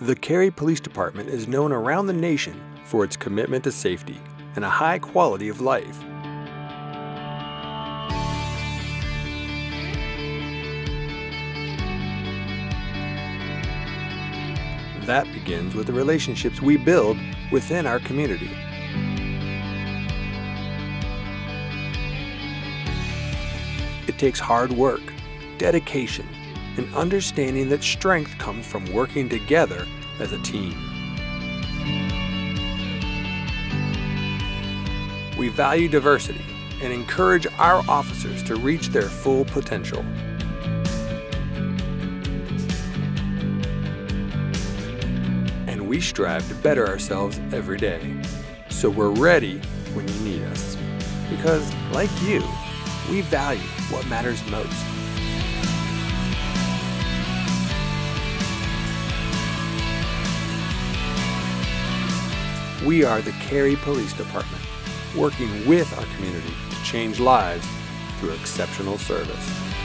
The Cary Police Department is known around the nation for its commitment to safety and a high quality of life. That begins with the relationships we build within our community. It takes hard work, dedication, and understanding that strength comes from working together as a team. We value diversity and encourage our officers to reach their full potential. And we strive to better ourselves every day. So we're ready when you need us. Because, like you, we value what matters most. We are the Cary Police Department, working with our community to change lives through exceptional service.